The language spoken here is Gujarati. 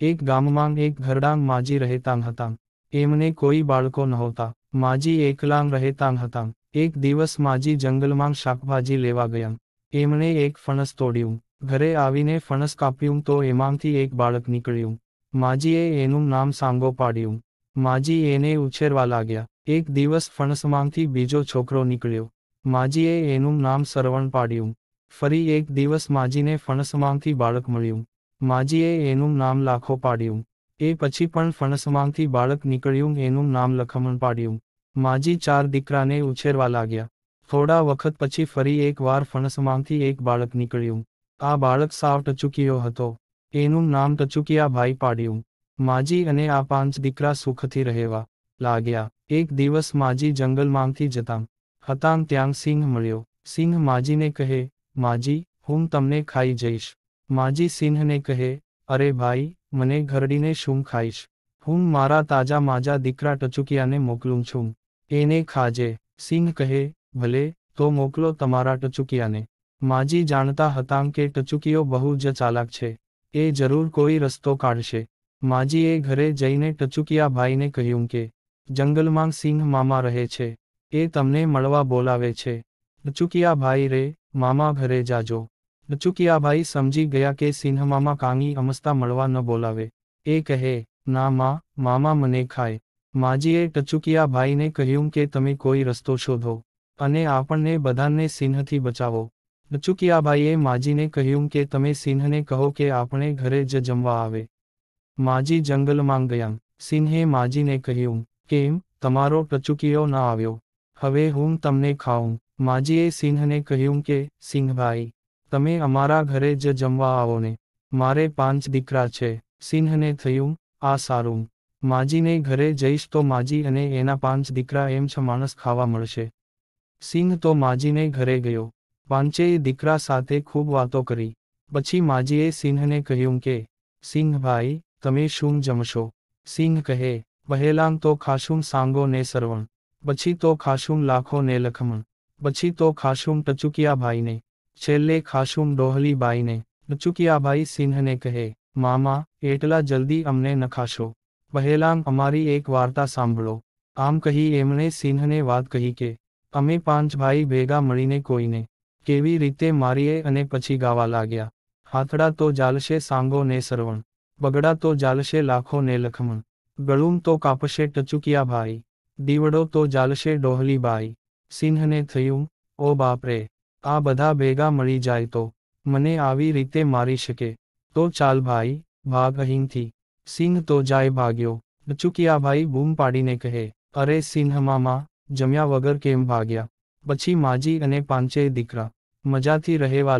એક ગામમાં એક ઘરડાંગ માજી રહેતાં હતાં. એમને કોઈ બાળકો નહોતા. માજી એકલાંગ રહેતાં હતાં. એક દિવસ માજી જંગલમાં શાકભાજી લેવા ગયાં. એમણે એક ફણસ તોડ્યું. ઘરે આવીને ફણસ કાપ્યું તો એમાંથી એક બાળક નીકળ્યું. માજીએ એનું નામ સાંગો પાડ્યું. માજી એને ઉછેરવા લાગ્યા. એક દિવસ ફણસમાંથી બીજો છોકરો નીકળ્યો. માજીએ એનું નામ સરવણ પાડ્યું. ફરી એક દિવસ માજીને ફણસમાંથી બાળક મળ્યું. માજીએ એનું નામ લાખો પાડ્યું. એ પછી પણ ફણસમાંથી બાળક નીકળ્યું, એનું નામ લખમણ પાડ્યું. માજી ચાર દીકરાને ઉછેરવા લાગ્યા. થોડા વખત પછી ફરી એક વાર ફણસમાંથી એક બાળક નીકળ્યું. આ બાળક સાવ ટચુકિયો હતો. એનું નામ ટચુકિયા ભાઈ પાડ્યું. માજી અને આ પાંચ દીકરા સુખથી રહેવા લાગ્યા. એક દિવસ માજી જંગલમાંથી જતાં. હતાં ત્યાં સિંહ મળ્યો. સિંહ માજીને કહે, માજી, હું તમને ખાઈ જઈશ. માજી સિંહને કહે, અરે ભાઈ, મને ઘરડીને શું ખાઈશ? હું મારા તાજા માજા દીકરા ટચુકિયાને મોકલું છું. એને ખાજે. સિંહ કહે, ભલે, તો મોકલો તમારા ટચુકિયાને. માજી જાણતા હતા કે ટચુકિયો બહુ જ ચાલાક છે. એ જરૂર કોઈ રસ્તો કાઢશે. માજીએ ઘરે જઈને ટચુકિયા ભાઈને કહ્યું કે, જંગલમાં સિંહ મામા રહે છે. એ તમને મળવા બોલાવે છે. ટચુકિયા ભાઈ રે, મામા ઘરે જાજો. ટચુકિયા ભાઈ સમજી ગયા કે સિંહમામા કાંગી અમસ્તા મળવા ન બોલાવે. એ કહે, ના માં, મામા મને ખાય. માજીએ ટચુકિયા ભાઈને કહ્યું કે તમે કોઈ રસ્તો શોધો અને આપણને બધાને સિંહથી બચાવો. ટચુકિયાભાઈએ માજીને કહ્યું કે તમે સિંહને કહો કે આપણે ઘરે જ જમવા આવે. માજી જંગલમાં ગયાં. સિંહે માજીને કહ્યું, કેમ? તમારો ટચુકિયો ના આવ્યો. હવે હું તમને ખાઉં. માજીએ સિંહને કહ્યું કે સિંહભાઈ તમે અમારા ઘરે જ જમવા આવો ને. મારે પાંચ દીકરા છે, સિંહને થયું, આ સારું. માજીને ઘરે જઈશ તો માજી અને એના પાંચ દીકરા એમ છ માણસ ખાવા મળશે. સિંહ તો માજીને ઘરે ગયો. પાંચેય દીકરા સાથે ખૂબ વાતો કરી. પછી માજીએ સિંહને કહ્યું કે સિંહભાઈ તમે શું જમશો? સિંહ કહે પહેલાં તો ખાશું સાંગો ને સરવણ. પછી તો ખાશું લાખો ને લખમણ. પછી તો ખાશું ટચુકિયાભાઈને. છેલ્લે ખાશું ડોહલીબાઈને ટચુકિયાભાઈ સિંહને કહે, મામા, એટલા જલ્દી અમને નખાશો. ખાશો પહેલાં અમારી એક વાર્તા સાંભળો. આમ કહી એમણે સિંહને વાત કહી કે, અમે પાંચ ભાઈ ભેગા મળીને કોઈને કેવી રીતે મારીએ અને પછી ગાવા લાગ્યા. હાથડા તો જાલશે સાંગો ને સરવણ, બગડા તો જાલશે લાખો ને લખમણ. ગળુમ તો કાપશે ટચુકિયા ભાઈ દીવડો તો જાલશે ડોહલીબાઈ. સિંહને થયું, ઓ બાપરે આ બધા ભેગા મળી જાય તો મને આવી રીતે મારી શકે. તો ચાલ ભાઈ, ભાગ અહીંથી. સિંહ તો જાય ભાગ્યો. ટચુકિયા ભાઈ બૂમ પાડીને કહે, અરે સિંહ મામા, જમ્યા વગર કેમ ભાગ્યા? પછી માજી અને પાંચેય દીકરા. મજાથી રહેવા